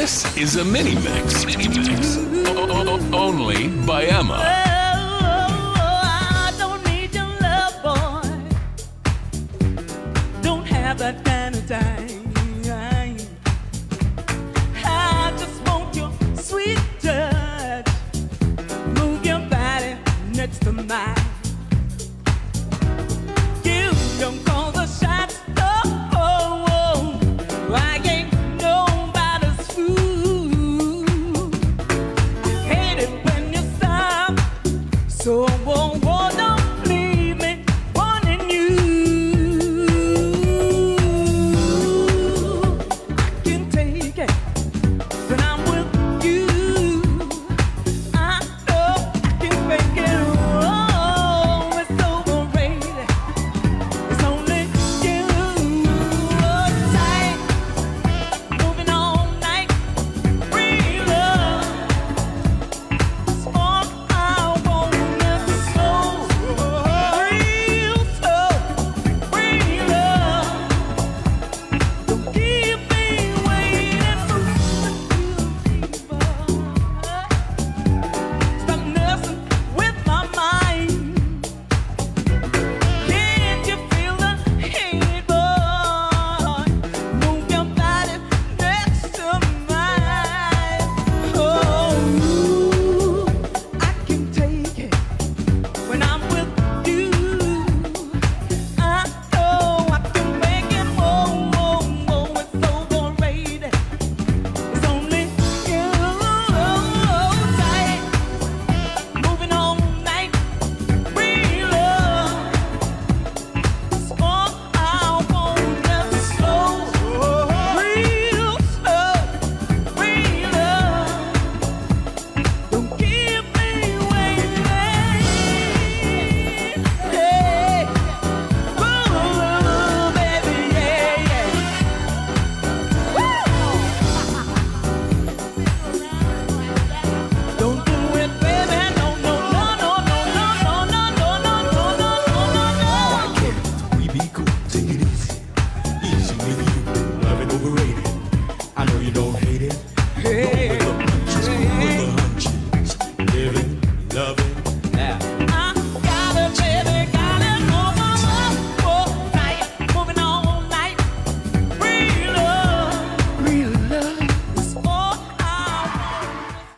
is a mini mix. Mini mix. Only by Emma. won't want